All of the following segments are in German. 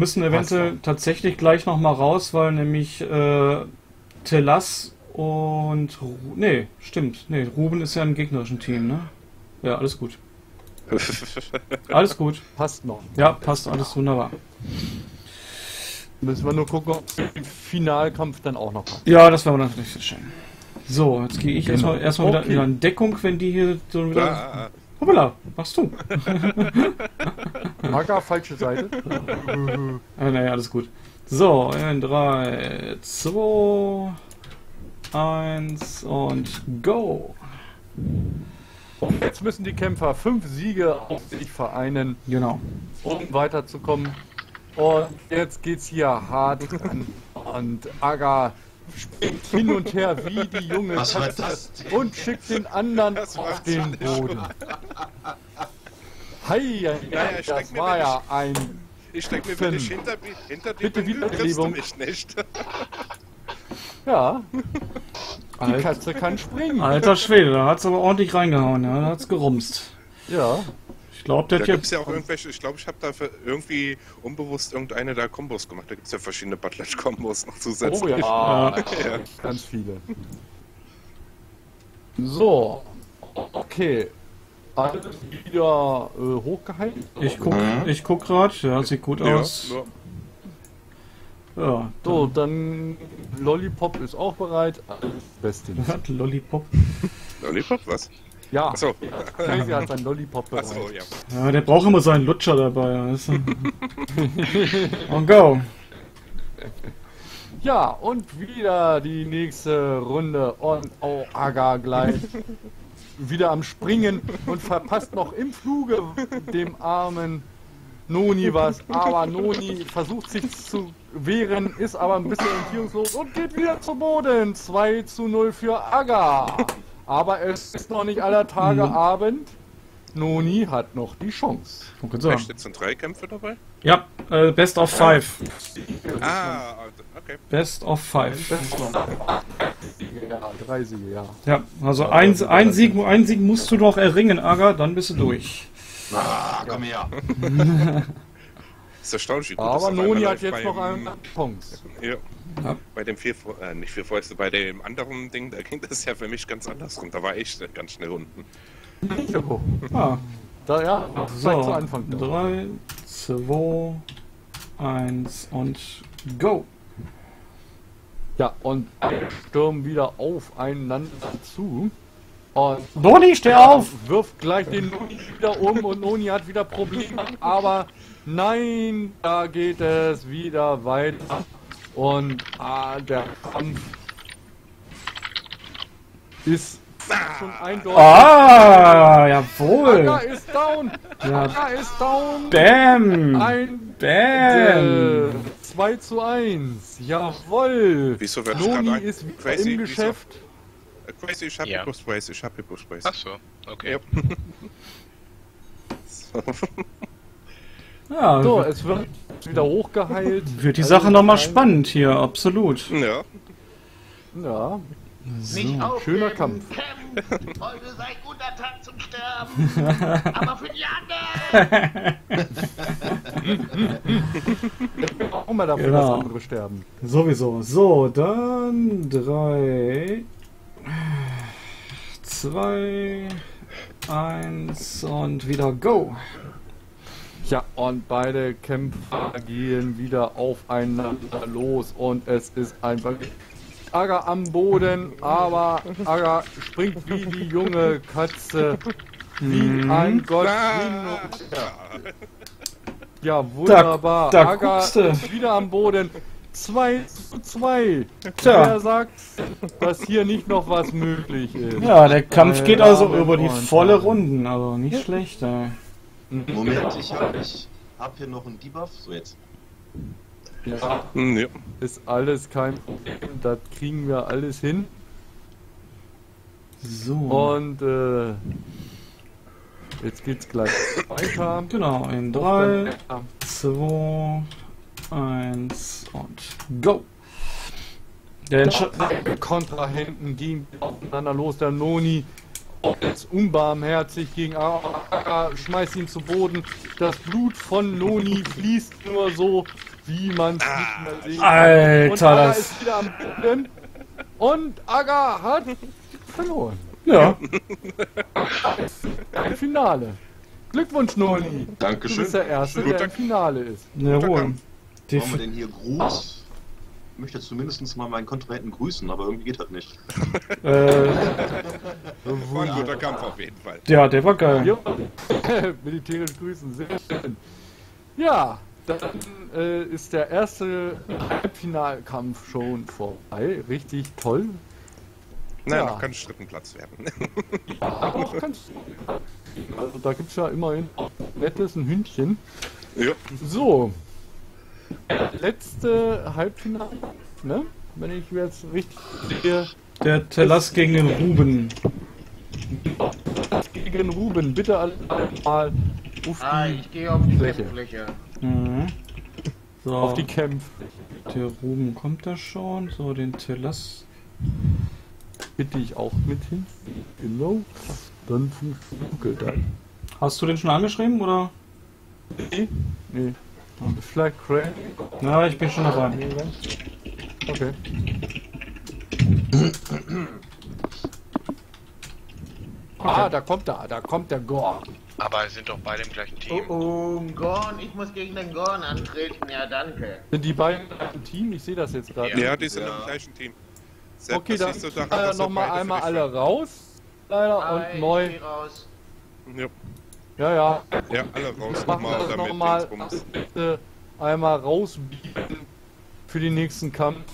Wir müssen eventuell tatsächlich gleich nochmal raus, weil nämlich äh, Telas und... Ru nee, stimmt. Nee, Ruben ist ja im gegnerischen Team, ne? Ja, alles gut. Alles gut. Passt noch. Ja, passt alles wunderbar. Müssen wir nur gucken, ob es den Finalkampf dann auch noch hat. Ja, das war natürlich sehr schön. So, jetzt gehe ich Genau. erstmal erstmal wieder, Okay. wieder in Deckung, wenn die hier so wieder. Ah, ah, Hoppala, machst du? Maga, falsche Seite. Ah, naja, alles gut. So, in 3, 2, 1 und go. Jetzt müssen die Kämpfer fünf Siege auf sich vereinen, Genau. um weiterzukommen. Und jetzt geht's hier hart an. Und Aga springt hin und her wie die junge Was Katze und schickt den anderen auf den Boden. Hei, ja, ja, ich das war ja ein. Ich steck mir wirklich hinter, hinter dir, Bitte Wiederbelebung. mich nicht. Ja, die Katze kann springen. alter Schwede, da hat's aber ordentlich reingehauen, ja, da hat's gerumst. Ja, Ich glaube, der Da gibt es ja auch irgendwelche, ich glaube, ich habe da irgendwie unbewusst irgendeine der Kombos gemacht. Da gibt es ja verschiedene Butledge-Kombos noch zusätzlich. oh ja, Ja. ganz viele. So, okay. Alles wieder äh, hochgehalten. Ich guck, ich guck grad, ja, sieht gut Ja, aus. ja. Ja, So, dann Lollipop ist auch bereit. Alles Bestens. hat Lollipop. Lollipop, was? Ja, Achso, Crazy hat sein Lollipop bereit. achso, ja. Ja, der braucht immer seinen Lutscher dabei. Weißt du? und go. Ja, und wieder die nächste Runde. Und oh, Aga gleich wieder am Springen und verpasst noch im Fluge dem armen Noni was. Aber Noni versucht sich zu wehren, ist aber ein bisschen entziehungslos und geht wieder zu Boden. 2 zu 0 für Aga. Aber es ist noch nicht aller Tage Abend. Noni hat noch die Chance. Jetzt sind drei Kämpfe dabei? Ja, äh, Best of Five. Ah, okay. Best of Five. Ja, drei Siege, ja. Ja, also ein, ein, Sieg, ein Sieg musst du noch erringen, Aga, dann bist du durch. Ah, komm her. Ist erstaunlich, wie gut Aber Noni hat jetzt noch beim- eine Chance. Ja. Ja. Bei dem vier, äh, nicht vier Fäuste, bei dem anderen Ding, da ging das ja für mich ganz anders rum. Da war ich ganz schnell unten. So. Ah, Da, ja, so. zu Anfang. doch. 3, 2, 1 und go. Ja, und stürmen wieder aufeinander zu. Und Boni, steh auf! wirft gleich den Noni wieder um und Noni hat wieder Probleme. Aber nein, da geht es wieder weiter. Und ah, der Kampf ist schon eindeutig. Ah, jawohl! Aga ist down! Ja, Aga ist down! bam! Ein Bam! äh, 2 zu 1. Jawohl! Wieso wird Noni ist wieder crazy? im Wieso? Geschäft. Äh, Crazy, ich hab Ja. Sprays, ich hab Hypo Sprays. Ach so, okay. Ja. So. Ja, So, es wird wieder hochgeheilt. wird die Also, Sache nochmal spannend hier, absolut. ja. Ja, Nicht auf schöner Kampf. Kämpfen. Heute ist ein guter Tag zum Sterben. Aber für die anderen. auch immer dafür, Genau. dass andere sterben. Sowieso. So, dann 3, 2, 1 und wieder go. Ja, und beide Kämpfer gehen wieder aufeinander los und es ist einfach Aga am Boden, aber Aga springt wie die junge Katze, wie ein Gott. Ja, wunderbar. da Aga guckst du. ist wieder am Boden. 2 zu 2. Tja. Wer sagt, dass hier nicht noch was möglich ist? Ja, der Kampf geht Meine also über die volle. Runden, also nicht schlecht. Ey. Moment, ich hab, ich hab hier noch einen Debuff. So jetzt. Ja, Hm, ja. ist alles kein Problem. Das kriegen wir alles hin. So. Und äh, jetzt geht's gleich weiter. Genau, in 3, 2, 1 und go. Der Kontrahenten gehen aufeinander los. Der Noni jetzt unbarmherzig gegen Aga, schmeißt ihn zu Boden. Das Blut von Noni fließt nur so, wie man es nicht mehr sehen kann. Alter, und Aga das- ist wieder am Boden. Und Aga hat verloren. Ja, Im Finale. Glückwunsch, Noni. Du Dankeschön. bist der Erste, der im Finale ist. jawohl. Brauchen wir denn hier Gruß? Ich möchte zumindest mal meinen Kontrahenten grüßen, aber irgendwie geht das nicht. äh, War ein guter Kampf auf jeden Fall. ja, der war geil. Jo. Militärisch grüßen, sehr schön. Ja, dann äh, ist der erste Halbfinalkampf schon vorbei. Richtig toll. Nein, Ja. noch kann es dritten Platz werden. Auch ganz. Also da gibt es ja immerhin auch nettes ein Hündchen. ja. So. Letzte Halbfinale, ne? Wenn ich jetzt richtig sehe. Der Tellas gegen den Ruben. Gegen Ruben, bitte alle mal auf Ah, die, ich gehe auf die Fläche. Fläche. Mhm. So, auf die Kämpfe. der Ruben kommt da schon. So, den Tellas. Bitte ich auch mit hin. Genau. Dann funkelt das. Hast du den schon angeschrieben oder? Nee. Nee. Vielleicht Craig. Na, ich bin schon dabei. Okay. Ah, da kommt er, da kommt der Gore. Aber sind doch beide im gleichen Team. Oh, oh, Gorn, ich muss gegen den Gorn antreten. Ja, danke. Sind die beiden im Team? Ich sehe das jetzt gerade. ja, die sind Ja. im gleichen Team. Sepp, Okay, dann äh, nochmal einmal alle raus. Leider Ah, und neu. raus. Ja, Ja, ja. ja, alle raus Machen wir nochmal, das damit nochmal bitte einmal rausbieten für den nächsten Kampf.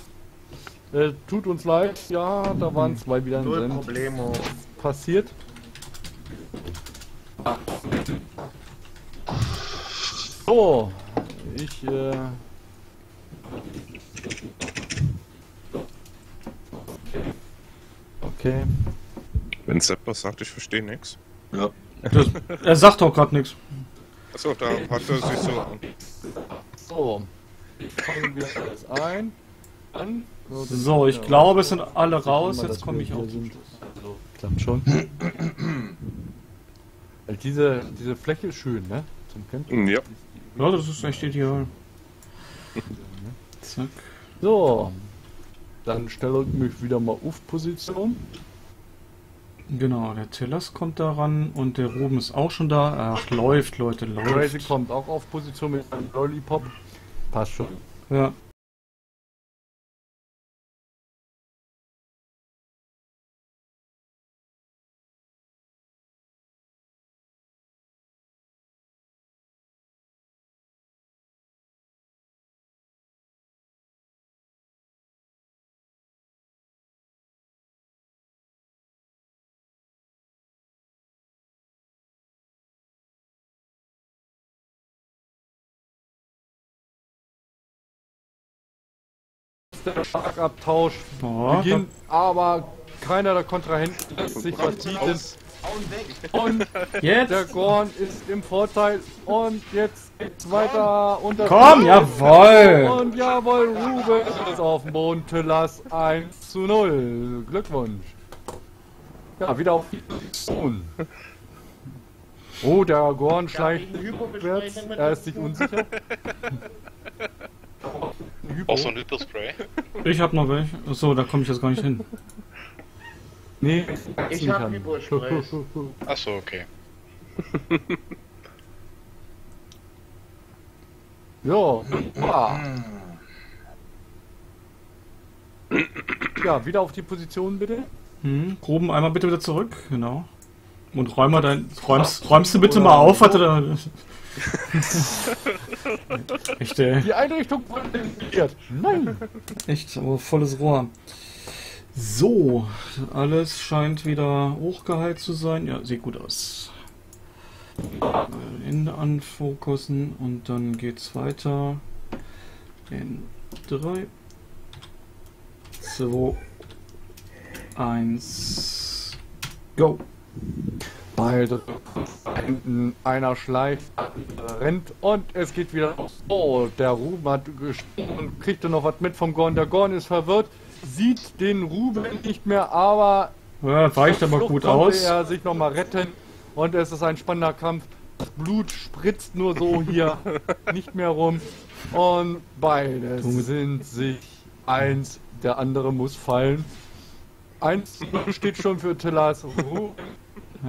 Äh, tut uns leid, ja, da waren zwei wieder Null drin. Problemo. passiert. So, ich äh, okay. Wenn Sepp was sagt, ich verstehe nichts. Ja. Das, er sagt doch gerade nichts. Achso, da hat er sich so an. So, fangen wir alles ein. An. So, ich glaube, es sind alle raus. Jetzt komme ich auch. auch. Also, klappt schon. Weil diese, diese Fläche ist schön, ne? Zum Campen. Ja, Ja, das ist echt ideal. Zack. So, dann stelle ich mich wieder mal auf Position. Genau, der Tellas kommt da ran und der Ruben ist auch schon da. Ach, läuft, Leute, Crazy läuft. kommt auch auf Position mit einem Lollipop. Passt schon. Ja. Der Schlagabtausch Oh, beginnt, aber keiner der Kontrahenten lässt sich was bieten. Und jetzt. der Gorn ist im Vorteil. Und jetzt geht's weiter. unter Komm, jawoll. Und jawohl, Ruben ist auf dem Boden. Tillas 1 zu 0. Glückwunsch. Ja, wieder auf die Position. Oh, der Gorn schleicht rückwärts. Er ist sich unsicher. Hypo. Auch so ein Hypospray. Ich hab noch welche. Achso, da komme ich jetzt gar nicht hin. Nee, Ich nicht hab. Hypospray. Achso, okay. Ja. Ah. Ja, wieder auf die Position bitte. Hm, Ruben, einmal bitte wieder zurück. Genau. Und räum mal dein. Räumst, räumst du bitte mal auf? Hatte da. echt, ey. Die Einrichtung wurde integriert. Nein. Echt, aber volles Rohr. So, alles scheint wieder hochgeheilt zu sein. Ja, sieht gut aus. Ende anfokussen und dann geht's weiter. In 3, 2, 1, go! Beide hinten einer schleicht, rennt und es geht wieder los. Oh, der Ruben hat gesprungen und kriegte noch was mit vom Gorn. Der Gorn ist verwirrt, sieht den Ruben nicht mehr, aber Ja, weicht aber Flucht gut aus. er sich nochmal retten und es ist ein spannender Kampf. Das Blut spritzt nur so hier nicht mehr rum und beide sind sich eins, der andere muss fallen. Eins steht schon für Tillas Ruhe,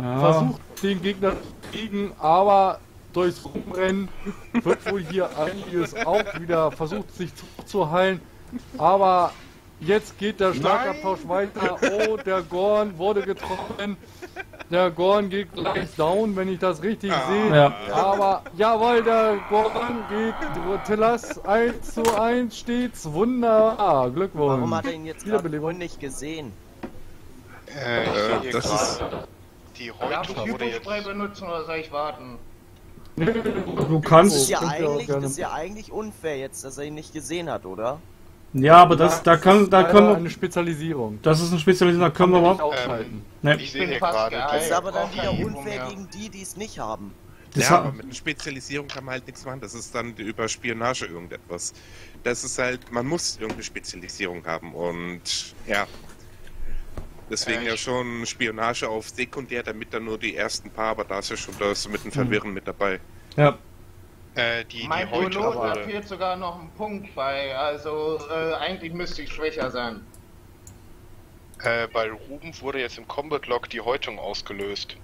Ja, versucht den Gegner zu kriegen, aber durchs Rumrennen wird wohl hier einiges auch wieder versucht sich zu, zu heilen. Aber jetzt geht der Schlagabtausch weiter. Oh, der Gorn wurde getroffen. Der Gorn geht gleich down, wenn ich das richtig sehe. ja. Aber jawohl, der Gorn geht Tillas 1 zu 1 stets wunderbar. Glückwunsch. Warum hat er ihn jetzt nicht gesehen? Äh, Äh, das ist- die Häutung wurde jetzt... Benutzen oder soll ich warten? du Das kannst. ist ja, eigentlich, gerne- das ist ja eigentlich unfair jetzt, dass er ihn nicht gesehen hat, oder? Ja, aber das, da kann, da können wir. eine Spezialisierung. Das ist eine Spezialisierung, da können wir Nicht aber. ausschalten. Ne, Ich sehe bin hier gerade. Das ist aber dann wieder unfair gegen die, die es nicht haben. das ja, aber mit einer Spezialisierung kann man halt nichts machen. Das ist dann über Spionage irgendetwas. Das ist halt, man muss irgendeine Spezialisierung haben und ja. Deswegen ja ich- schon Spionage auf Sekundär, damit dann nur die ersten paar, aber da ist ja schon das mit dem Verwirren mit dabei. ja. äh, die, die Mein Häutung Pilot, wurde... fehlt sogar noch ein Punkt bei. Also äh, eigentlich müsste ich schwächer sein. Äh, bei Ruben wurde jetzt im Combat Log die Häutung ausgelöst.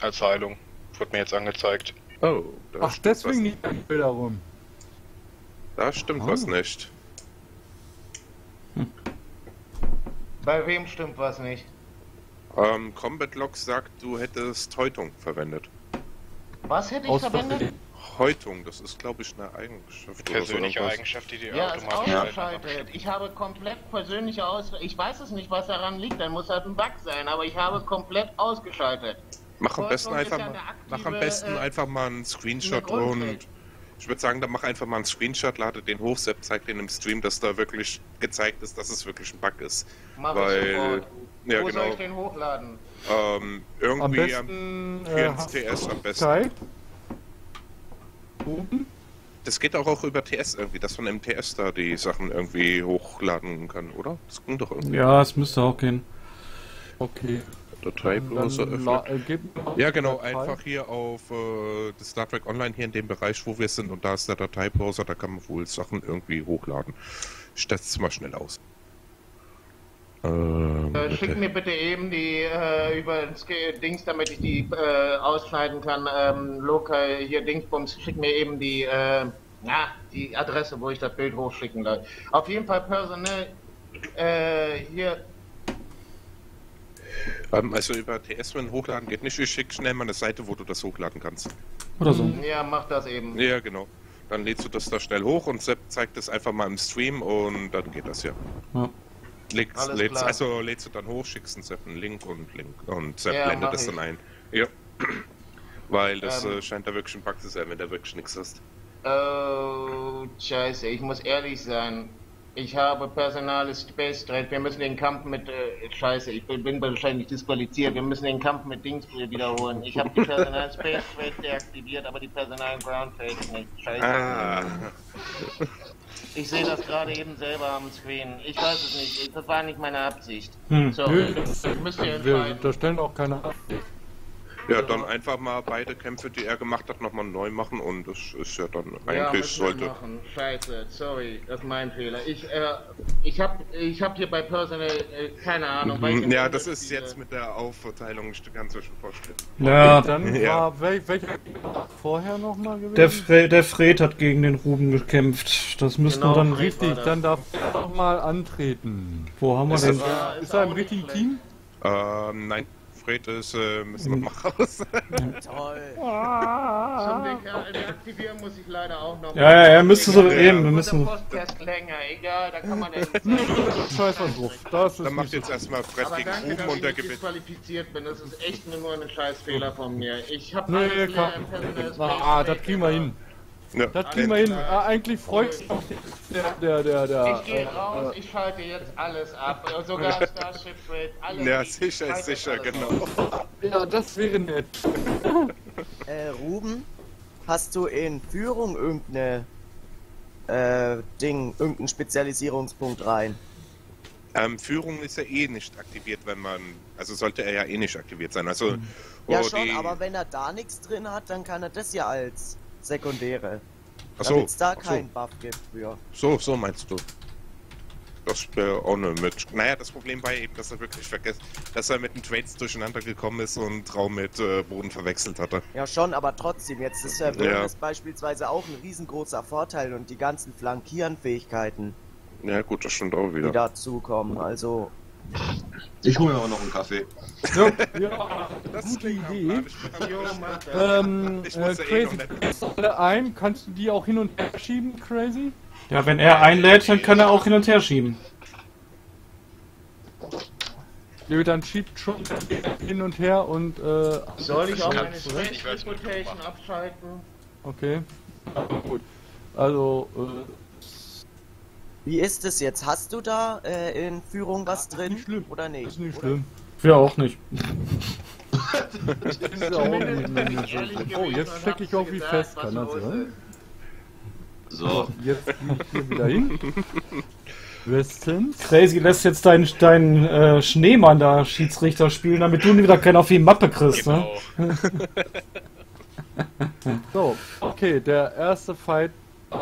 Als Heilung. Wurde mir jetzt angezeigt. Oh, da Ach, stimmt deswegen nicht die Bilder rum. Da stimmt Ah. was nicht. Bei wem stimmt was nicht? Ähm, Combat Log sagt, du hättest Häutung verwendet. Was hätte ich Aus verwendet? Häutung, das ist glaube ich eine Eigenschaft. oder so Persönliche. Eigenschaft, die dir Ja, ist automatisch ausgeschaltet. Ich habe komplett persönliche Aus... Ich weiß es nicht, was daran liegt. Dann muss halt ein Bug sein. Aber ich habe komplett ausgeschaltet. Mach am besten einfach ja mal, aktive, mach am besten äh, einfach mal einen Screenshot und ich würde sagen, dann mach einfach mal einen Screenshot, lade den hoch, Sepp zeigt den im Stream, dass da wirklich gezeigt ist, dass es wirklich ein Bug ist. Mach Weil- ich. Ja, Wo genau. soll ich den hochladen? Ähm, irgendwie am, besten für äh, ins TS am besten. Skype. Oben. Das geht auch, auch über TS irgendwie, dass man im TS da die Sachen irgendwie hochladen kann, oder? Das ging doch irgendwie. ja, es müsste auch gehen. Okay. Dateibrowser la- öffnen. äh, gib Ja, genau, Datei. einfach hier auf äh, das Star Trek Online hier in dem Bereich, wo wir sind und da ist der Dateibrowser, da kann man wohl Sachen irgendwie hochladen. Ich teste es mal schnell aus. Ähm, Äh, schick mir bitte eben die äh, über das Dings, damit ich die äh, ausschneiden kann. Ähm, lokal hier Dingsbums, schick mir eben die, äh, na, die Adresse, wo ich das Bild hochschicken soll. Auf jeden Fall personell äh, hier. Ähm, also über TS, wenn hochladen geht nicht, ich schicke schnell mal eine Seite, wo du das hochladen kannst. Oder so. Ja, mach das eben. Ja, genau. Dann lädst du das da schnell hoch und Sepp zeigt es einfach mal im Stream und dann geht das ja. Ja. Legst, Alles lädst, klar. also lädst du dann hoch, schickst einen Sepp einen Link und Link und Sepp Ja, blendet das ich. dann ein. Ja. Weil das Ähm. äh, scheint da wirklich ein Bug zu sein, wenn da wirklich nichts ist. Oh, scheiße, ich muss ehrlich sein. Ich habe personales Space Trade. Wir müssen den Kampf mit. Äh, scheiße, ich bin, bin wahrscheinlich disqualifiziert. Wir müssen den Kampf mit Dings wiederholen. Ich habe die Personal Space Trade deaktiviert, aber die Personal Ground Trade nicht. Scheiße. Ah, Ich sehe das gerade eben selber am Screen. Ich weiß es nicht. Das war nicht meine Absicht. Hm. Sorry. Nö, Müsst ihr Wir entscheiden. unterstellen auch keine Absicht. Ja, dann einfach mal beide Kämpfe, die er gemacht hat, nochmal neu machen und das ist ja dann Ja, eigentlich wir sollte. machen. Scheiße, sorry, das ist mein Fehler. Ich, äh, ich hab, ich hab hier bei Personal, äh, keine Ahnung. Mhm, Ja, das ist diese- jetzt mit der Aufverteilung, mir schon vorstellen. Ja, Dann Ja. war wel, welcher vorher nochmal gewesen? der, Fre der Fred hat gegen den Ruben gekämpft. Das müssten Genau, wir dann. Fred. Richtig, dann darf er doch mal antreten. Wo haben wir Ist den? das- Ja, Ist er im richtigen Team? Ähm, nein, Fred ist, äh, müssen wir mal raus. Toll. Zum Deka- deaktivieren muss ich leider auch noch. Ja, ja, er müsste so eben, wir müssen- Der Podcast länger, egal, da kann man ja Scheiß was drauf. Das ist Dann macht nicht jetzt so. erstmal Fred Aber gegen Ruben und ich der nicht gewinnt. disqualifiziert bin. Das ist echt nur ein Scheißfehler von mir. Ich habe Nee, alles im Personal Ah, das kriegen wir hin. Ja. Das kriegen wir hin. Ah, eigentlich freut sich auch der, der, der, der. Ich gehe äh, raus, äh, ich schalte jetzt alles ab. Sogar Starship alles. Ja, Ich sicher, schalte sicher, genau. ab. Ja, das wäre nett. Äh, Ruben, hast du in Führung irgendeine äh, Ding, irgendeinen Spezialisierungspunkt rein? Ähm, Führung ist ja eh nicht aktiviert, wenn man. Also sollte er ja eh nicht aktiviert sein. Also. Ja oh, schon, die- aber wenn er da nichts drin hat, dann kann er das ja als Sekundäre. Ach so, Damit es da ach so. keinen Buff gibt für. So, so meinst du. Das wäre auch eine mit. Naja, das Problem war eben, dass er wirklich vergessen, dass er mit den Trades durcheinander gekommen ist und Raum mit äh, Boden verwechselt hatte. Ja schon, aber trotzdem, jetzt ist Verwirren Ja. ist beispielsweise auch ein riesengroßer Vorteil und die ganzen Flankieren-Fähigkeiten, Ja, gut, das stimmt auch die wieder. dazukommen. Also, Ich hole mir aber noch einen Kaffee. Ja, Das gute Idee. Ähm, Ich äh, muss ja eh Crazy, alle ein? Kannst du die auch hin und her schieben, Crazy? Ja, wenn er einlädt, dann kann er auch hin und her schieben. Nö, dann schiebt schon hin und her und, äh, Soll ich auch meine machst. abschalten? okay. Aber gut. Also, äh, wie ist es jetzt? Hast du da äh, in Führung was drin? nicht schlimm. Oder nicht? ist nicht Oder- schlimm. Wir auch nicht. Ja auch. Oh, jetzt stecke ich auch wie fest, kann das sein? So. Jetzt gehe ich hier wieder hin. Westens. Crazy lässt jetzt deinen dein, äh, Schneemann da Schiedsrichter spielen, damit du wieder keinen auf die Mappe kriegst, ne? Genau. So, okay, der erste Fight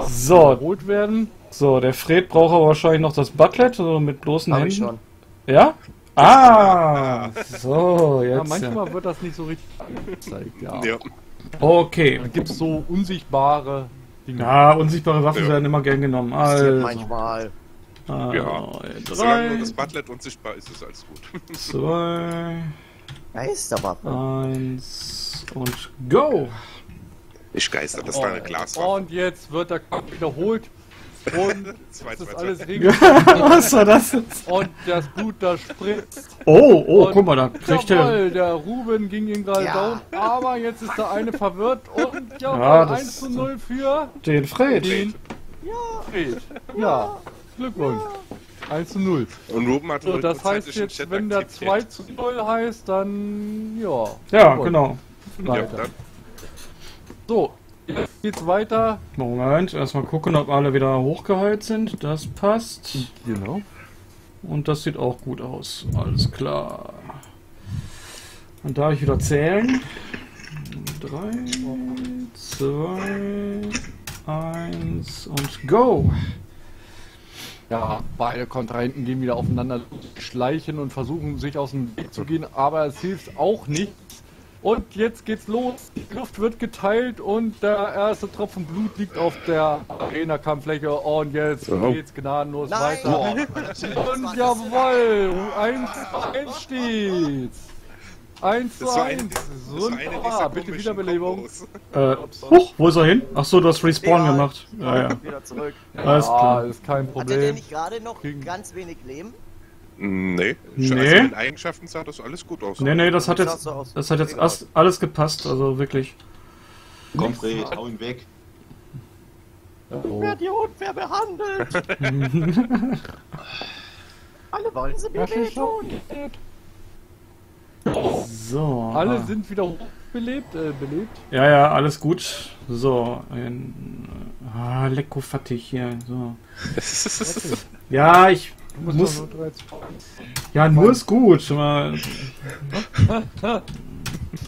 So, rot werden. so, der Fred braucht aber wahrscheinlich noch das Bucklet, also mit bloßen Hab Händen. ich schon. Ja? Ah, so, Ja, jetzt. Ja, manchmal wird das nicht so richtig angezeigt, ja. Ja. Okay. Dann gibt es so unsichtbare Dinge. Ja, unsichtbare Waffen Ja. werden immer gern genommen. Also, manchmal. äh, Ja. Solange nur drei, das Butlet unsichtbar ist, ist alles gut. zwei, Geisterwaffe. eins und go! Ich geister, das war eine Glaswaffe. Und jetzt wird der Kampf wiederholt. Und Zwei, das ist zwei, alles zwei. regel. Was war das jetzt? Und das Blut, das spritzt. Oh, oh, Und guck mal, da kriegt er. Jawohl, der Ruben ging ihn gerade Ja. down. Aber jetzt ist der eine verwirrt. Und Ja, das- 1 zu 0 für Den Fred. den Fred. Ja, Glückwunsch. 1 zu 0. Und Ruben hat So, das heißt jetzt, Chat wenn der akzeptiert. 2 zu 0 heißt, dann ja. Ja, genau. Ja, Weiter. dann, So, jetzt geht's weiter. Moment, erstmal gucken, ob alle wieder hochgeheilt sind. Das passt. Genau. Und das sieht auch gut aus. Alles klar. Dann darf ich wieder zählen. Drei, zwei, eins und go! Ja, beide Kontrahenten gehen wieder aufeinander schleichen und versuchen sich aus dem Weg zu gehen, aber es hilft auch nichts. Und jetzt geht's los. Die Luft wird geteilt und der erste Tropfen Blut liegt auf der Arena-Kampffläche und jetzt Oh. geht's gnadenlos Nein! weiter. Und jawohl, 1 zu 1 steht's. 1 zu das war eine, 1. das war eine Wunderbar, bitte Wiederbelebung. Äh, huch, wo ist er hin? Ach so, du hast Respawn Egal. gemacht. Ja, ja. Wieder zurück. Alles Ah, klar. ist kein Hatte der Problem. nicht gerade noch Kriegen- ganz wenig Leben? Nee. Nee. Also mit Eigenschaften sah das alles gut aus. Nee, nee, das hat jetzt, das hat jetzt alles gepasst, also wirklich. Komm, Fred, hau ihn weg. Oh. Wird hier unfair behandelt! Alle wollen sie mir wehtun! So. Alle sind wieder belebt, äh, belebt. Ja, ja, alles gut. So, ein, ah, lecko fattig hier. So. Ja, ich muss. doch nur 13. Ja, nur ist gut. aber-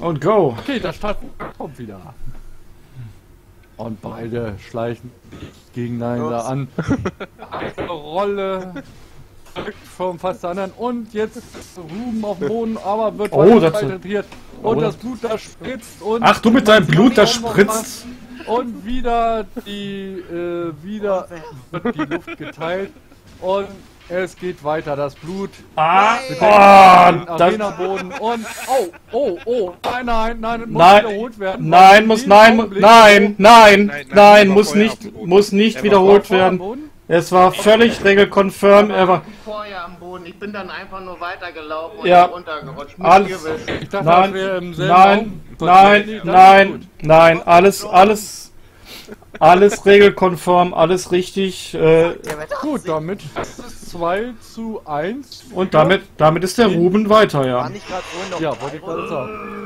Und go. Okay, der Start kommt wieder. Und beide schleichen gegeneinander an. Eine Rolle vom fast der anderen. Und jetzt Ruben auf dem Boden, aber wird Oh, weiter das-. Und Oh, das das- Blut, das spritzt. Und Ach, du mit deinem Blut, das Und noch spritzt. Und wieder die, äh, wieder wird die Luft geteilt. Und es geht weiter. Das Blut Ah, oh, das, Arena-Boden und oh, oh, oh, nein, nein, nein, muss Nein, wiederholt werden. nein, muss, nein, nein, nein, Nein, nein, nein, war muss nicht, muss nicht Er wiederholt werden. Es war völlig regelkonfirm. Er war, Vorher am Boden. Ich bin dann einfach nur weitergelaufen und Ja. runtergerutscht. Alles-. Ich dachte, nein, nein, nein, nein, nein, alles, alles, alles regelkonform, alles richtig. Äh, Gut, damit ist es 2 zu 1. und damit, damit ist der Ruben weiter, War ja. nicht gerade vorhin noch Ja, wollte ich gerade sagen.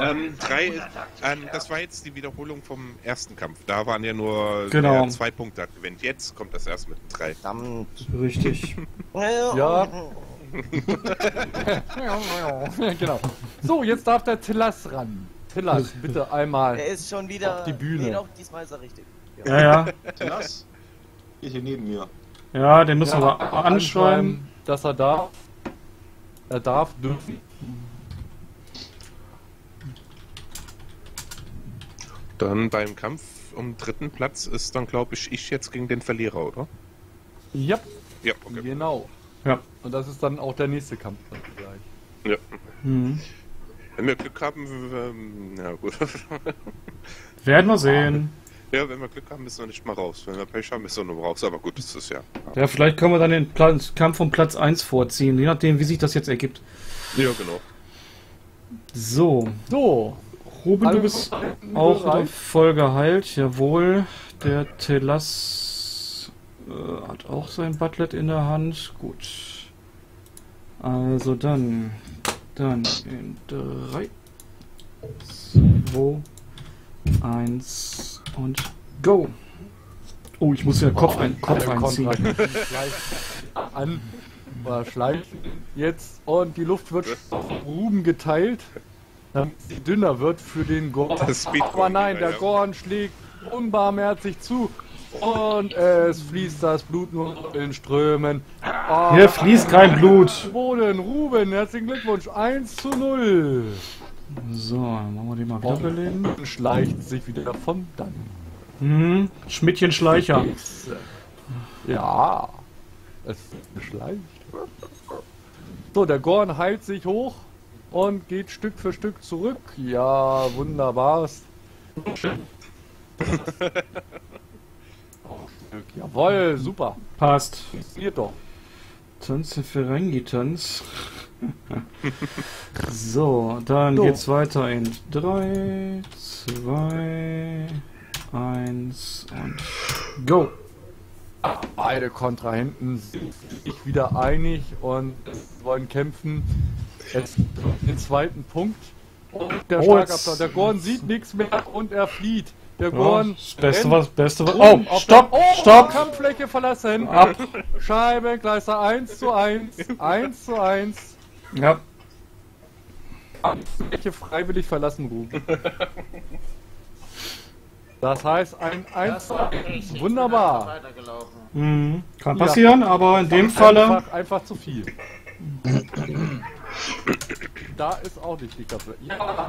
Ähm, Drei, ähm, das war jetzt die Wiederholung vom ersten Kampf. Da waren ja nur Genau. zwei Punkte gewinnt. Jetzt kommt das erst mit drei. Verdammt. Richtig. Ja. genau. So, jetzt darf der Tillas ran. Tillas, bitte einmal. Er ist schon wieder. Auf die Bühne. Nee, doch, diesmal ist er richtig. Ja, ja. Lass. Geht hier neben mir. Ja, den müssen wir anschreiben. dass er darf. Er darf dürfen. Dann beim Kampf um dritten Platz ist dann, glaube ich, ich jetzt gegen den Verlierer, oder? Ja, Ja, okay. genau. Ja. Und das ist dann auch der nächste Kampf dann gleich. Ja. Mhm. Wenn wir Glück haben, ähm, ja gut. Werden wir sehen. Ja, wenn wir Glück haben, müssen wir nicht mal raus. Wenn wir Pech haben, müssen wir nur raus. Aber gut, das ist ja. Ja, vielleicht können wir dann den Platz, Kampf um Platz 1 vorziehen, je nachdem, wie sich das jetzt ergibt. Ja, genau. So, So, Ruben, du Alle bist Kontrahenten auch bereit? voll geheilt. Jawohl, der Telas äh, hat auch sein Butlet in der Hand. Gut. Also dann, dann in 3, 2, 1 und go. Oh, ich muss ja Kopf, ein, Kopf einziehen. An. Oder schleicht jetzt. Und die Luft wird auf Ruben geteilt. Damit sie dünner wird für den Gorn. Aber nein, der ja. Gorn schlägt unbarmherzig zu. Und es fließt das Blut nur in Strömen. Oh, Hier fließt kein Blut. Boden, Ruben, herzlichen Glückwunsch. 1 zu 0. So, dann machen wir die mal wiederbeleben. Und schleicht sich wieder von dann. Mhm. Schmidtchen Schleicher. Ja, es schleicht. So, der Gorn heilt sich hoch und geht Stück für Stück zurück. Ja, wunderbar. Jawohl, super. Passt. Funktioniert doch. Tanze Ferengi-Tanz. so, dann So. geht's weiter in 3, 2, 1 und go. Beide Kontrahenten sind sich wieder einig und wollen kämpfen. Jetzt den zweiten Punkt. Und der Oh, Der Gorn sieht nichts mehr und er flieht. Der Ja, Gorn das Beste was, Beste was. Oh, stopp, der, oh, stopp. Kampffläche verlassen. Ab. Scheibengleister 1 zu 1. 1 zu 1. Ja, Fläche freiwillig verlassen, Ruben. Das heißt ein 1 zu 1. Wunderbar. Mhm. kann Ja. passieren, aber in dem Falle. Einfach, einfach zu viel. Da ist auch nicht die Kappe. Ja,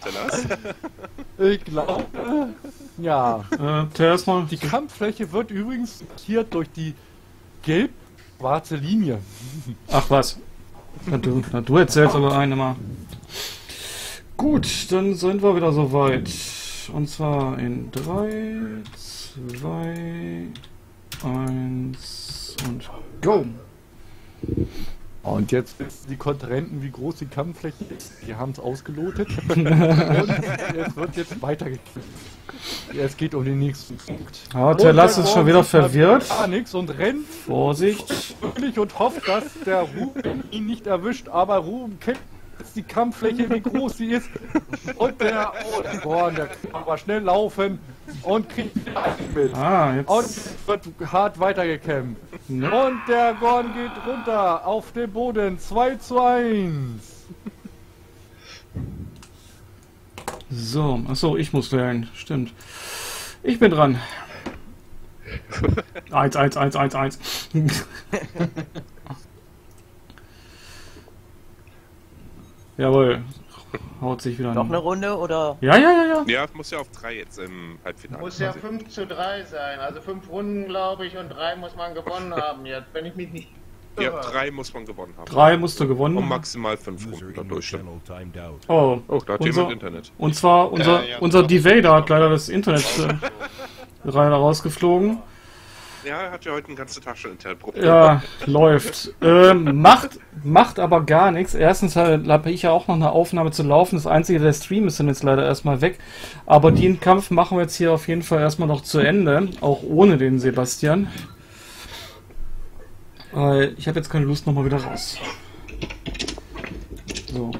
Telas? ich glaube. Ja. Äh. Die Kampffläche wird übrigens markiert durch die gelb-schwarze Linie. Ach was. Na, du, na, du erzählst aber eine mal. Gut, dann sind wir wieder soweit. Und zwar in 3, 2, 1 und go. Und jetzt wissen die Kontrahenten, wie groß die Kampffläche ist. Die haben es ausgelotet. Und es wird jetzt weitergekämpft. Es geht um den nächsten Punkt. Ja, der Lass ist schon wieder verwirrt. Gar nichts und rennt Vorsicht. wirklich und hofft, dass der Ruben ihn nicht erwischt. Aber Ruben kennt die Kampffläche, wie groß sie ist. Und der, oh, der Gorn, der kann aber schnell laufen und kriegt mit. Ah, jetzt. Und wird hart weitergekämpft. Ne? Und der Gorn geht runter auf den Boden. 2 zu 1. So, achso, ich muss wählen. Stimmt. Ich bin dran. Eins, eins, eins, eins, eins. Jawohl. Haut sich wieder Noch an. eine Runde oder? Ja, ja, ja, ja. Ja, muss ja auf drei jetzt im Halbfinale. Muss ja quasi. 5 zu 3 sein. Also 5 Runden, glaube ich, und 3 muss man gewonnen haben jetzt, wenn ich mich nicht. Ja, irre. drei muss man gewonnen haben. Drei musste Und gewonnen. maximal fünf Runden dadurch. Oh, Oh, da hat Unser- jemand Internet. und zwar unser, Ja, ja, unser. Divader hat leider das Internet äh, rein rausgeflogen. Ja, hat ja heute eine ganze Tasche Internetproblem. Ja, läuft. Ähm, macht, macht aber gar nichts. Erstens habe ich ja auch noch eine Aufnahme zu laufen. Das einzige, der Stream ist dann jetzt leider erstmal weg. Aber den Kampf machen wir jetzt hier auf jeden Fall erstmal noch zu Ende. Auch ohne den Sebastian. Weil ich habe jetzt keine Lust, nochmal wieder raus. So.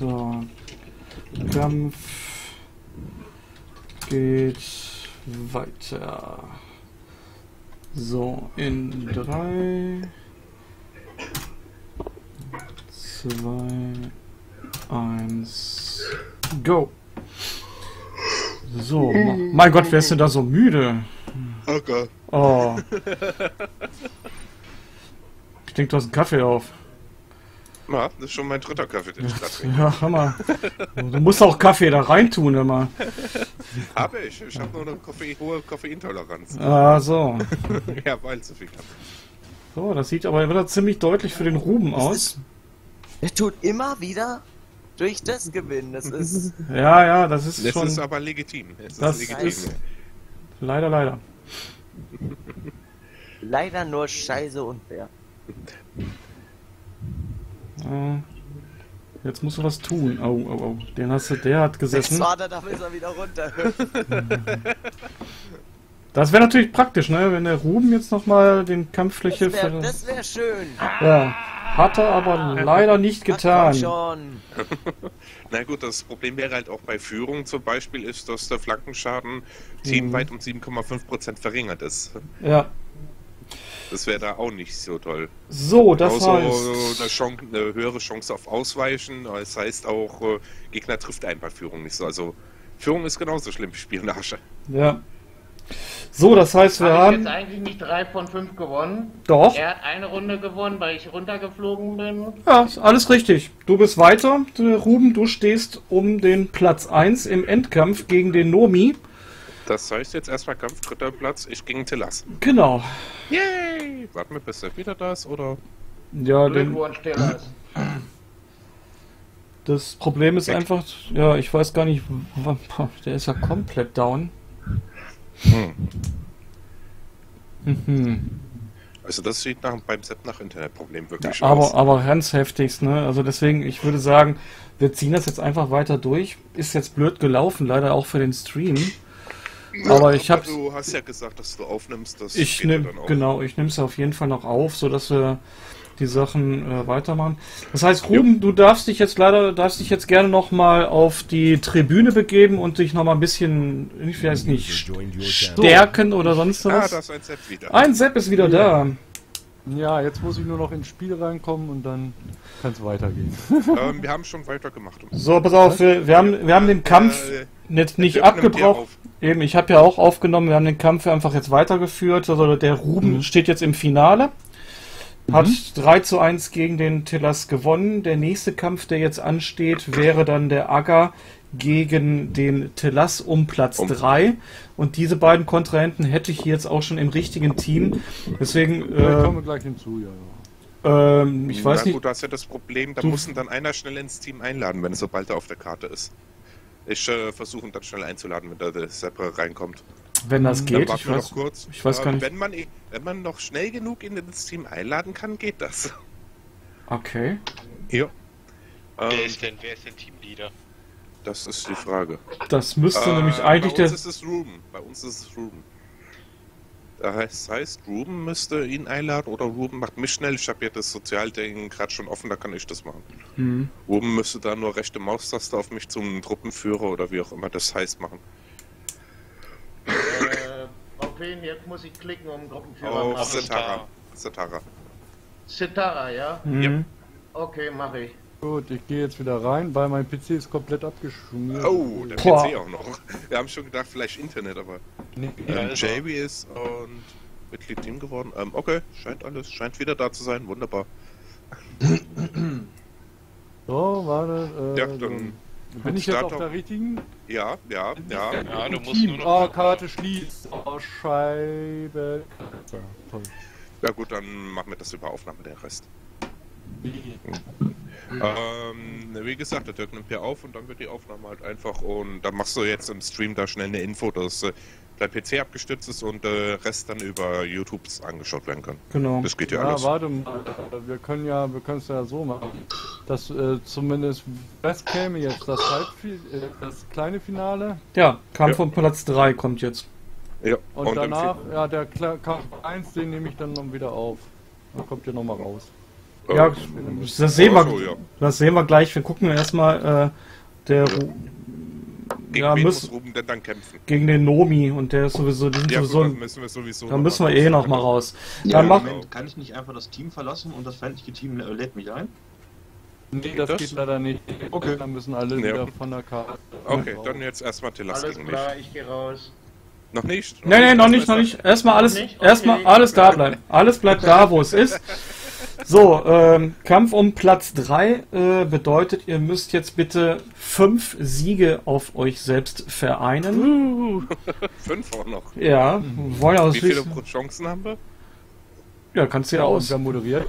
So. Kampf geht weiter. So, in drei, zwei, eins, go. So, mein Gott, wer ist denn da so müde? Okay. Oh. Ich denke, du hast einen Kaffee auf. Na, das ist schon mein dritter Kaffee, den ich gerade trinke. Ja, Hammer. Du musst auch Kaffee da reintun immer. Habe ich. Ich habe nur eine Koffein hohe Koffeintoleranz. Ah, so. ja, weil zu viel Kaffee. So, das sieht aber wieder ziemlich deutlich für den Ruben aus. Er tut immer wieder durch das gewinnen. Das ist. Ja, ja, das ist Das schon ist aber legitim. Es Das ist legitim. ist- leider, leider. leider nur Scheiße und Bär. Äh, Jetzt musst du was tun. Oh, oh, oh. Den hast du, der hat Jetzt gesessen. war er, da ist er wieder runter. Das wäre natürlich praktisch, ne? Wenn der Ruben jetzt nochmal den Kampffläche Das wäre für. das wär schön. Ja. Hat er aber leider nicht getan. schon. Na gut, das Problem wäre halt auch bei Führung zum Beispiel, ist, dass der Flankenschaden Mhm. teamweit um 7,5% verringert ist. Ja. Das wäre da auch nicht so toll. So, das Außer heißt. eine, Chance, eine höhere Chance auf Ausweichen. Das heißt auch, äh, Gegner trifft einen bei Führung nicht so. Also Führung ist genauso schlimm wie Spionage. Ja. So, das heißt, wir haben. jetzt eigentlich nicht drei von fünf gewonnen? Doch. Er hat eine Runde gewonnen, weil ich runtergeflogen bin. Ja, ist alles richtig. Du bist weiter. Du, Ruben, du stehst um den Platz 1 im Endkampf gegen den Nomi. Das heißt jetzt erstmal Kampf dritter Platz, ich gegen Tillas. Genau. Yay! Warten wir, bis er wieder da ist, oder? Ja, denn das Problem ist Weg. einfach, ja, ich weiß gar nicht, der ist ja komplett down. Hm. Mhm. Also das sieht nach, beim Sepp nach Internetproblem wirklich Aber, aus. aber ganz heftigst, ne? Also deswegen, ich würde sagen, wir ziehen das jetzt einfach weiter durch. Ist jetzt blöd gelaufen, leider auch für den Stream. Aber ich hab's. Du hast ja gesagt, dass du aufnimmst. Das Ich geht ja auch. genau, ich nehme es auf jeden Fall noch auf, so dass wir die Sachen äh, weitermachen. Das heißt, Ruben, du darfst dich jetzt leider, darfst dich jetzt gerne noch mal auf die Tribüne begeben und dich noch mal ein bisschen, ich weiß nicht, stärken oder sonst Ah, was. da ist ein Sepp wieder. ein Sepp ist wieder da. Ja, jetzt muss ich nur noch ins Spiel reinkommen und dann kann es weitergehen. ähm, wir haben schon weitergemacht. So, pass auf, wir, wir haben, wir haben den Kampf Äh, jetzt nicht abgebrochen. Eben, ich habe ja auch aufgenommen, wir haben den Kampf einfach jetzt weitergeführt. Also der Ruben steht jetzt im Finale. Hat 3 zu 1 gegen den Tillas gewonnen. Der nächste Kampf, der jetzt ansteht, wäre dann der Aga gegen den Tillas um Platz Um- 3. Und diese beiden Kontrahenten hätte ich jetzt auch schon im richtigen Team. Deswegen, äh, kommen wir gleich hinzu, ja, ähm, ich weiß Na nicht. gut, du hast ja das Problem, da Du- muss dann einer schnell ins Team einladen, wenn es sobald er auf der Karte ist. Ich äh, versuche ihn dann schnell einzuladen, wenn da der Sepp reinkommt. Wenn das Dann geht, ich weiß, noch kurz. ich weiß gar nicht. Wenn man, ihn- wenn man noch schnell genug ihn ins Team einladen kann, geht das. Okay. Ja. Wer Ähm, ist denn, wer ist denn Teamleader? das ist die Frage. Das müsste nämlich Äh, eigentlich bei der. uns ist es Ruben. Bei uns ist es Ruben. Das heißt, heißt, Ruben müsste ihn einladen oder Ruben macht mich schnell. Ich habe ja das Sozialding gerade schon offen, da kann ich das machen. Hm. Ruben müsste da nur rechte Maustaste auf mich zum Truppenführer oder wie auch immer das heißt machen. äh, auf wen jetzt muss ich klicken, um Gruppenführer Auf machen? Setara. Setara. Citara, ja? Hm. Okay, mache ich. Gut, ich gehe jetzt wieder rein, weil mein PC ist komplett abgeschmiert. Oh, der Boah. PC auch noch. Wir haben schon gedacht, vielleicht Internet, aber Nee, Ja, ähm, ist. JB ist und Mitglied Team geworden. Ähm, okay, scheint alles, scheint wieder da zu sein. Wunderbar. So, warte. Äh, Ja, dann Bin ich jetzt auf der richtigen? Ja, ja, ja. Ja, du musst Team. nur noch. Ah, Karte schließt. Oh, Scheibe. Ja, toll. Ja gut, dann machen wir das über Aufnahme, der Rest. Ähm, wie gesagt, der Dirk nimmt hier auf und dann wird die Aufnahme halt einfach und dann machst du jetzt im Stream da schnell eine Info, dass äh, dein PC abgestützt ist und der Rest dann über YouTube angeschaut werden kann. Genau. Das geht ja, Ja, alles. warte mal. Wir können ja, wir können es ja so machen. Dass äh, zumindest, was käme jetzt? Das Halbfi äh, das kleine Finale Ja, Kampf Ja. von Platz 3 kommt jetzt. Ja, und, im danach, ja, der Kampf 1, den nehme ich dann noch wieder auf. Dann kommt ihr nochmal raus. Ja, das sehen, wir, so, ja. das sehen wir gleich. Wir gucken erstmal, äh, der Ru- Gegen Ja, wen muss- Ruben denn dann kämpfen? gegen den Nomi und der ist sowieso, die sind Ja, sowieso, gut, müssen wir sowieso. da müssen wir eh raus. noch mal raus. Ja, Dann mach, Moment, kann ich nicht einfach das Team verlassen und das feindliche Team äh, lädt mich ein? Nee, das, das? geht leider nicht. Okay. Dann müssen alle Ja. wieder von der Karte. Okay, dann jetzt erstmal Tillas Alles gegen mich. klar, ich gehe raus. Noch nicht? Nee, nee, noch nicht, noch nicht. Erstmal alles, nicht? erstmal Okay. alles da bleiben. Alles bleibt da, wo es ist. So, ähm, Kampf um Platz 3 äh, bedeutet, ihr müsst jetzt bitte fünf Siege auf euch selbst vereinen. Fünf auch noch. Ja, wollen Wie viele. Pro- Chancen haben wir? Ja, kannst du ja Und aus. wer moderiert?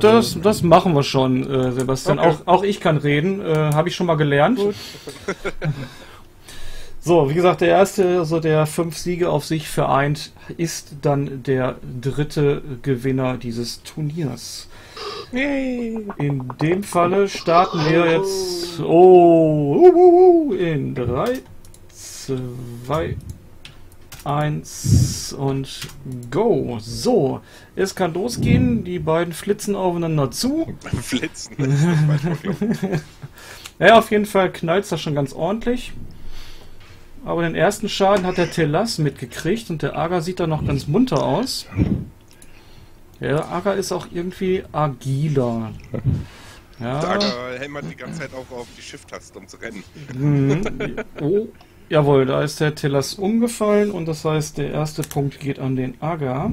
Das, das machen wir schon, äh, Sebastian. Okay. Auch, auch ich kann reden, äh, habe ich schon mal gelernt. So, wie gesagt, der erste, also der fünf Siege auf sich vereint, ist dann der dritte Gewinner dieses Turniers. In dem Falle starten wir jetzt. Oh, uh, uh, uh, in 3, 2, 1 und go. So, es kann losgehen. Die beiden flitzen aufeinander zu. Flitzen. Manchmal gelungen. Ja, auf jeden Fall knallt das schon ganz ordentlich. Aber den ersten Schaden hat der Telas mitgekriegt und der Aga sieht da noch ganz munter aus. Der Aga ist auch irgendwie agiler. Ja. Saga hämmert die ganze Zeit auch auf die Shift-Taste, um zu rennen. Mhm. Oh, jawohl, da ist der Telas umgefallen und das heißt, der erste Punkt geht an den Aga.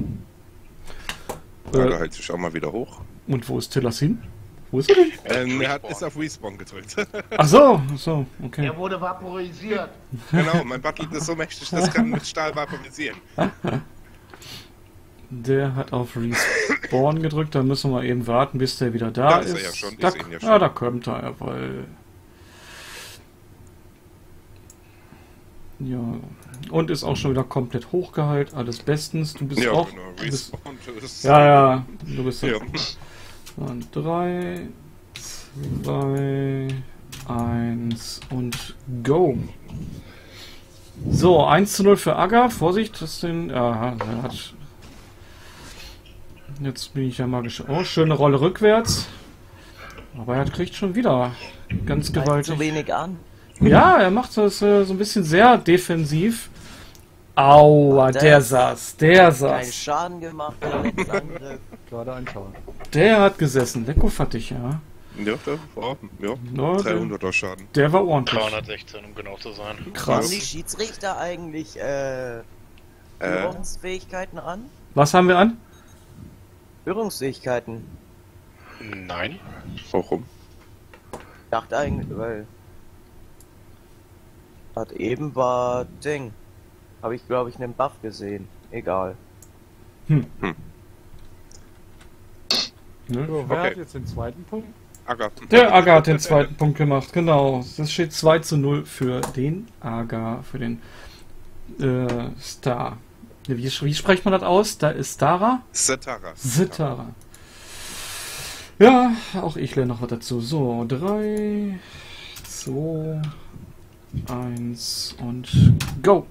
Saga Äh, hält sich auch mal wieder hoch. und wo ist Telas hin? Wo ist er denn? Ähm, er hat, ist auf Respawn gedrückt. Ach so, ach so, okay. Er wurde vaporisiert. genau, mein Butler ist so mächtig, das kann mit Stahl vaporisieren. Der hat auf Respawn gedrückt, da müssen wir eben warten, bis der wieder da Da ist. ist er ja schon, ich da, sehe ihn ja schon. Ja, da kommt er, jawohl. Ja. Und ist auch schon wieder komplett hochgeheilt, alles bestens. Du bist Ja, auch. genau, Du bist, Respawn. das ist- ja, ja, du bist Ja. Und drei, zwei, eins und go. So, 1 zu 0 für Aga. Vorsicht, das den. Ja, er hat. Jetzt bin ich ja mal gespannt. Oh, schöne Rolle rückwärts. Aber er kriegt schon wieder ganz gewaltig. zu wenig an. Ja, er macht das äh, so ein bisschen sehr defensiv. Aua, Der- der saß, der Keinen saß. Schaden gemacht, der letzte Angriff. Gerade anschauen. Der hat gesessen. Lecko fattig, ja. Ja, da war, ja, No, der, 300er Schaden. der war ordentlich. 316, um genau zu sein. Haben Krass. die Schiedsrichter eigentlich äh, Äh, Führungsfähigkeiten an? Was haben wir an? Führungsfähigkeiten. Nein. warum? Ich dachte eigentlich, weil. Hat eben war Ding. Habe ich glaube ich einen Buff gesehen. Egal. Ne? So, wer Okay. hat jetzt den zweiten Punkt? Acker. Der Aga hat den zweiten Punkt gemacht, genau. Das steht 2 zu 0 für den Aga, für den äh, Star. Wie, wie spricht man das aus? Da ist Stara? Setara. Sitara. Ja, auch ich lerne noch was dazu. So, 3, 2, 1 und go.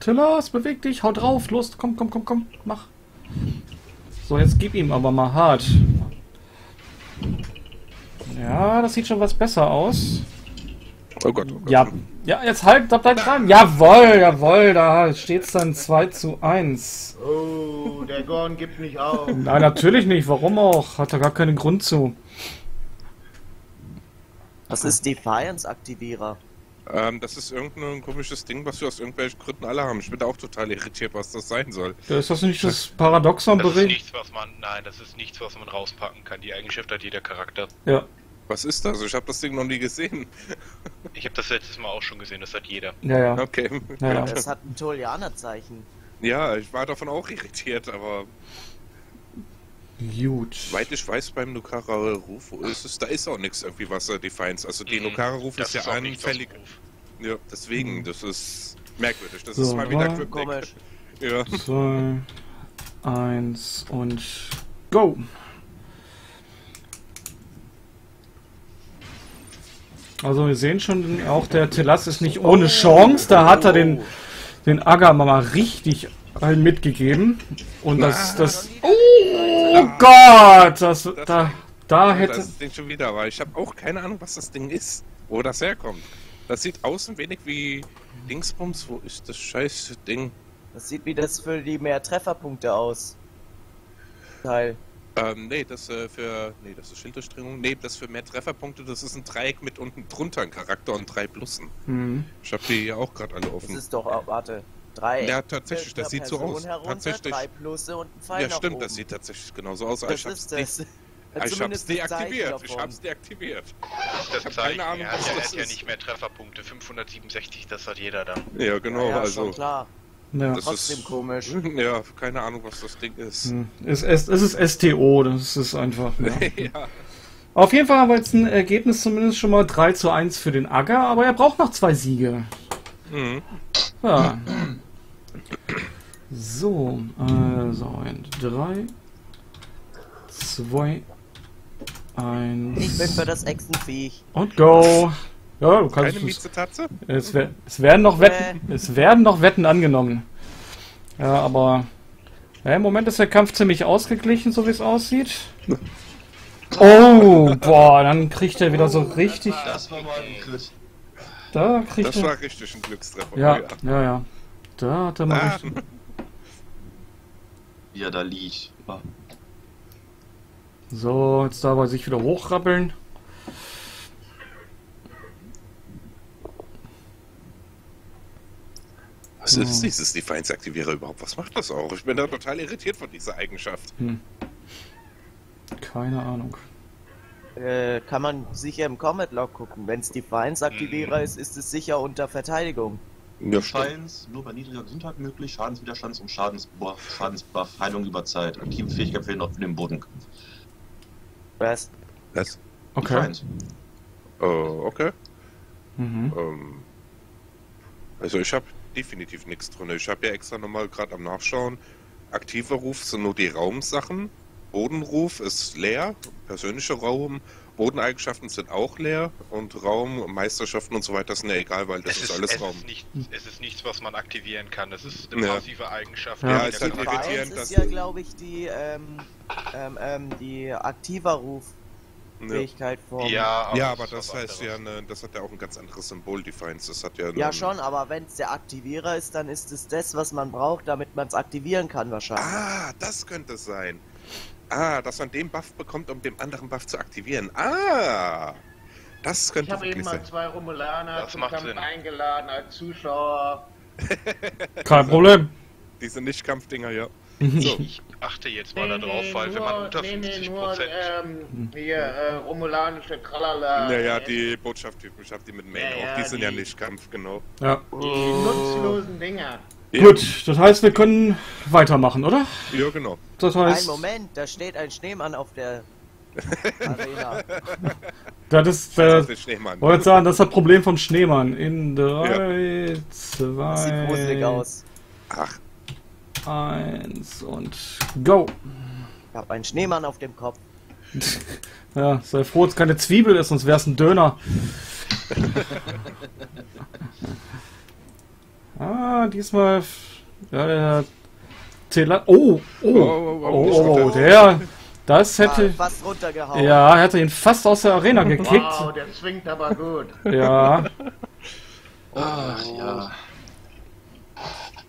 Tillas, beweg dich, hau drauf, los, komm, komm, komm, komm, mach. So, jetzt gib ihm aber mal hart. Ja, das sieht schon was besser aus. Oh Gott, oh Gott. Ja, ja, jetzt halt, da bleibt dran. Jawohl, jawohl, da steht's dann 2 zu 1. Oh, der Gorn gibt nicht auf. Nein, natürlich nicht. Warum auch? Hat er gar keinen Grund zu. Was ist Defiance-Aktivierer? Ähm, das ist irgendein komisches Ding, was wir aus irgendwelchen Gründen alle haben. Ich bin da auch total irritiert, was das sein soll. Ist das nicht das Paradoxon Das ist Bericht? nichts, was man. Nein, das ist nichts, was man rauspacken kann. Die Eigenschaft hat jeder Charakter. Ja, Was ist das? Ich habe das Ding noch nie gesehen. Ich habe das letztes Mal auch schon gesehen, das hat jeder. ja, ja. Okay. ja, ja. Das hat ein Tolianer-Zeichen. Ja, ich war davon auch irritiert, aber Gut. soweit ich weiß, beim Nukara-Ruf ist es, da ist auch nichts irgendwie, was er Defiance. Also die Mhm. Nukara-Ruf ist ja anfällig. Ja, deswegen, das ist merkwürdig. Das So, ist mal wieder. Komisch. Ja. 2, 1 und go. Also wir sehen schon, auch der Telas ist nicht ohne Chance. Da hat er den, den Aga mal richtig allen mitgegeben. Und das, das, oh Gott, das, da, da hätte, Das Ding schon wieder, aber ich habe auch keine Ahnung, was das Ding ist. Wo das herkommt. Das sieht außen wenig wie Dingsbums. Wo ist das scheiß Ding? Das sieht wie das für die mehr Trefferpunkte aus. Teil. Ähm, nee, das äh, für. Nee, das ist Schilderstrengung. Nee, das für mehr Trefferpunkte. Das ist ein Dreieck mit unten drunter ein Charakter und drei Plussen. hm. Ich habe die ja auch gerade alle Das offen. ist doch, oh, warte, drei. Ja, tatsächlich, das sieht so Person aus. Herunter, Tatsächlich. Drei Plusse und ein Pfeil Ja, nach stimmt, oben. das sieht tatsächlich genauso aus. Das ich hab's, ist das. de- ich hab's Zeichen deaktiviert. Ich hab's deaktiviert. Das hab Zeichen, keine Ahnung, er hat, was ja, er das hat ja ist. nicht mehr Trefferpunkte. 567, das hat jeder dann. Ja, genau, ja, ja, also. schon klar. Ja. Das Trotzdem ist- komisch. Ja, keine Ahnung, was das Ding ist. Hm. Es, es, es ist STO, das ist einfach. Ja. ja. Auf jeden Fall haben wir jetzt ein Ergebnis zumindest schon mal 3 zu 1 für den Agger, aber er braucht noch zwei Siege. Mhm. Ja. So, also ein 3, 2, Ich bin 1 für das Echsenviech. und go. Ja, du kannst Keine es, Miezetatze? es, es werden noch Wetten, es werden noch Wetten angenommen. Ja, aber ja, im Moment ist der Kampf ziemlich ausgeglichen, so wie es aussieht. Oh, boah, dann kriegt er wieder so richtig. Das war mal ein Crit. Da kriegt Das er. war richtig ein Glückstreffer. Ja, ja, ja. Da hat er mal Ah, richtig. Wie er da liegt. Ja. So, jetzt darf er sich wieder hochrappeln. Was ist dieses Defiance-Aktivierer überhaupt? Was macht das auch? Ich bin da total irritiert von dieser Eigenschaft. Keine Ahnung. Äh, kann man sicher im Combat Log gucken. Wenn es Defiance-Aktivierer ist, ist es sicher unter Verteidigung. Ja, Scheins, nur bei niedriger Gesundheit möglich, Schadenswiderstands- und Schadensbuff, Schadensbuff, Heilung über Zeit. Aktive Fähigkeit fehlen noch für den Bodenkampf. Was? Was? Okay. Scheins. Oh, okay. Mhm. Ähm, also ich habe definitiv nichts drin. Ich habe ja extra nochmal gerade am Nachschauen. Aktiver Ruf sind nur die Raumsachen. Bodenruf ist leer. Persönlicher Raum. Bodeneigenschaften sind auch leer. Und Raum, Meisterschaften und so weiter sind ja egal, weil das Es ist, ist, alles es, Raum. ist nicht, es ist nichts, was man aktivieren kann. Es ist eine Ja. passive Eigenschaft. Ja, ist der halt irritierend, Defiance ist ja, glaube ich, die, ähm, ähm, ähm, die aktiver Ruf-Fähigkeit Ja. vom... Ja, ja, es aber das heißt ja, ne, das hat ja auch ein ganz anderes Symbol, Defiance. Das hat ja, Ja, schon, aber wenn es der Aktivierer ist, dann ist es das, was man braucht, damit man es aktivieren kann wahrscheinlich. Ah, das könnte es sein. Ah, dass man den Buff bekommt, um den anderen Buff zu aktivieren. Ah, das Ich könnte habe eben mal sein. zwei Romulaner Das zum macht Kampf Sinn. eingeladen als Zuschauer. Kein Problem. Diese Nicht-Kampfdinger, ja. Mhm. So, Ich achte jetzt mal da drauf, weil wenn man unter nee, nee, 50 nur, ähm, hier, äh, romulanische Tralala. naja, die Botschaftypen, ich hab die mit Main Ja, auch, die ja, sind ja die- Nicht-Kampf, genau. Ja. Die nutzlosen Dinger. Ja. Gut, das heißt, wir können weitermachen, oder? Ja, genau. Das Ein heißt, Moment, da steht ein Schneemann auf der Arena. das ist, Das ist der Schneemann. wollte sagen, das ist das Problem vom Schneemann. In 3, Das sieht gruselig 2, aus. Ach, 1 und go. Ich habe einen Schneemann auf dem Kopf. Ja, sei froh, dass es keine Zwiebel ist, sonst wäre es ein Döner. ah, diesmal. Ja, der. Tela oh, oh, oh, oh, oh, oh, der. Das Ah, hätte. fast runtergehauen. Ja, hätte ihn fast aus der Arena gekickt. Wow, der zwingt aber gut. Ja, Ach ja.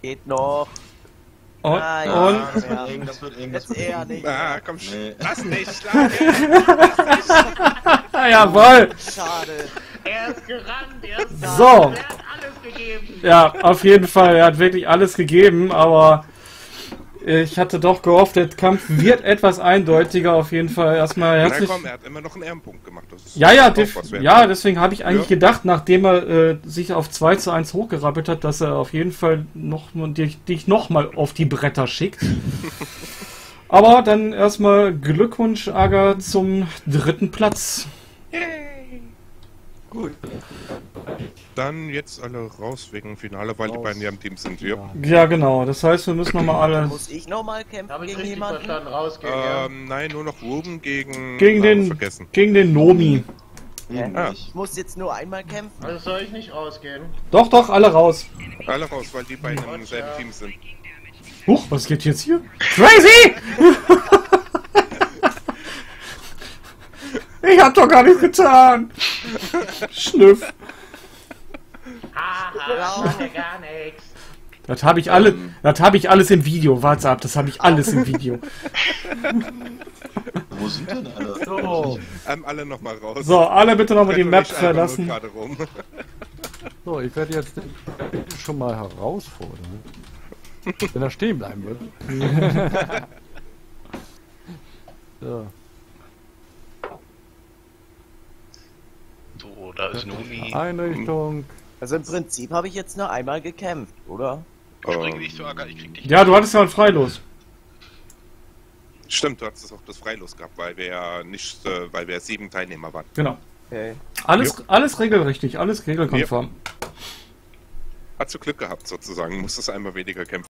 Geht noch. und, Ah, ja. und Das wird eng, das wird eng, das Jetzt wird eher nicht. ah, komm, Nee. lass nicht schlagen. ah, jawohl. Schade. Er ist gerannt, er ist So. er alles gegeben. Ja, auf jeden Fall. Er hat wirklich alles gegeben, aber ich hatte doch gehofft, der Kampf wird etwas eindeutiger. Auf jeden Fall erstmal Na herzlich. komm, er hat immer noch einen Ehrenpunkt gemacht. Das ist Ja, ja, ja, deswegen habe ich eigentlich Ja. gedacht, nachdem er äh, sich auf 2 zu 1 hochgerappelt hat, dass er auf jeden Fall noch dich, dich nochmal auf die Bretter schickt. Aber dann erstmal Glückwunsch, Aga, zum dritten Platz. Gut. Dann jetzt alle raus wegen Finale, weil die Raus. beiden ja im Team sind. Ja. Ja, genau. Das heißt, wir müssen nochmal alle Muss ich nochmal kämpfen Habe ich gegen jemanden? verstanden, rausgehen, ja. Ähm, nein, nur noch Ruben gegen. gegen den, Vergessen. gegen den Nomi. Hä? Ah. Ich muss jetzt nur einmal kämpfen. Also soll ich nicht rausgehen? Doch, doch, alle raus. Alle raus, weil die beiden im selben ja. Team sind. Huch, was geht jetzt hier? Crazy! ich hab doch gar nichts getan! Schnüff. Haha, gar nichts. Das habe ich alle, das habe ich alles im Video. Warte ab, das habe ich alles im Video. Wo sind denn alle? So, Ähm, alle nochmal raus. So, alle bitte nochmal die Map verlassen. so, ich werde jetzt schon mal herausfordern. Wenn er stehen bleiben wird. so. So, da ist Nuni. Einrichtung. Also im Prinzip habe ich jetzt nur einmal gekämpft, oder? Spring nicht so, Aga, ich krieg dich. Ja, du hattest ja ein Freilos. Stimmt, du hattest auch das Freilos gehabt, weil wir ja nicht, äh, weil wir sieben Teilnehmer waren. Genau. Okay. Alles, alles regelrichtig, alles regelkonform. Hast du Glück gehabt sozusagen, musstest einmal weniger kämpfen.